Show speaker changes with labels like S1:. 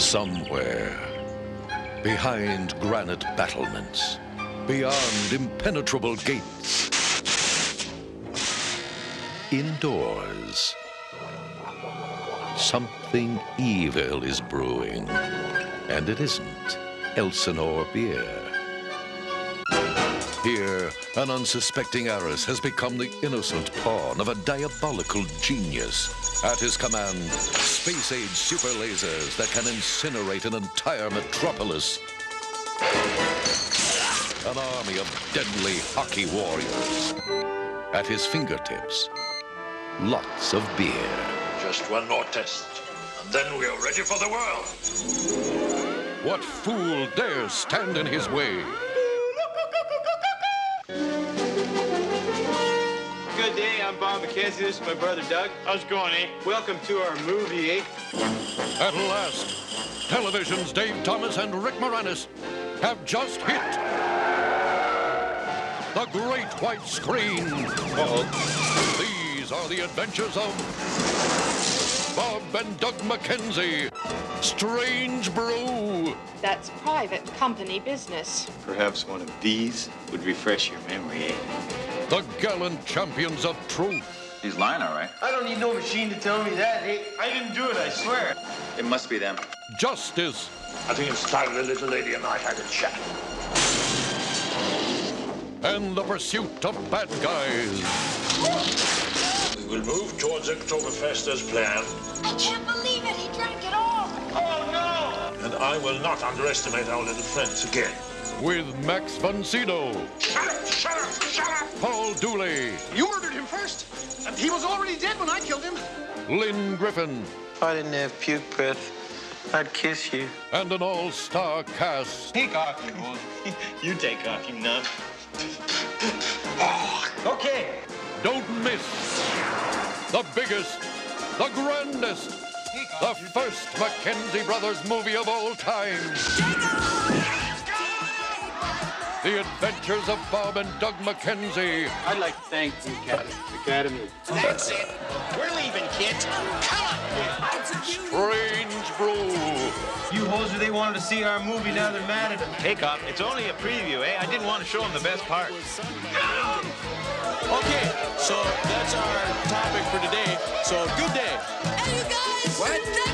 S1: Somewhere, behind granite battlements, beyond impenetrable gates, indoors, something evil is brewing. And it isn't Elsinore beer. Here, an unsuspecting heiress has become the innocent pawn of a diabolical genius. At his command, space-age super lasers that can incinerate an entire metropolis. An army of deadly hockey warriors. At his fingertips, lots of beer.
S2: Just one more test, and then we are ready for the world.
S1: What fool dares stand in his way?
S3: I'm Bob McKenzie. This is my brother Doug. How's it going, eh? Welcome to our movie, eh?
S1: At last, television's Dave Thomas and Rick Moranis have just hit the great white screen.
S3: Uh-oh.
S1: These are the adventures of Bob and Doug McKenzie. Strange Brew.
S4: That's private company business.
S3: Perhaps one of these would refresh your memory, eh?
S1: The gallant champions of truth.
S5: He's lying, all right.
S6: I don't need no machine to tell me that. Hey, I didn't do it, I swear.
S5: It must be them.
S1: Justice.
S2: I think it's time the little lady and I had a chat.
S1: And the pursuit of bad guys.
S2: We will move towards Oktoberfest as planned,
S7: I can't
S2: will not underestimate our little friends again.
S1: With Max von
S2: Shut up! Shut up! Shut up!
S1: Paul Dooley,
S6: You murdered him first. He was already dead when I killed him.
S1: Lynne Griffin,
S6: If I didn't have puke breath, I'd kiss you.
S1: and an all-star cast.
S3: Take off, you boy. you take off, you nut. Ah, okay.
S1: Don't miss the biggest, the grandest, the first McKenzie Brothers movie of all time. The Adventures of Bob and Doug McKenzie.
S3: I'd like to thank the Academy. Academy.
S6: That's it. We're leaving, kids. Come on.
S1: Strange Brew.
S6: You hoser, they wanted to see our movie. Now they're mad at us.
S3: Take off. It's only a preview, eh? I didn't want to show them the best part.
S8: Okay, so that's our topic for today. So good day. What?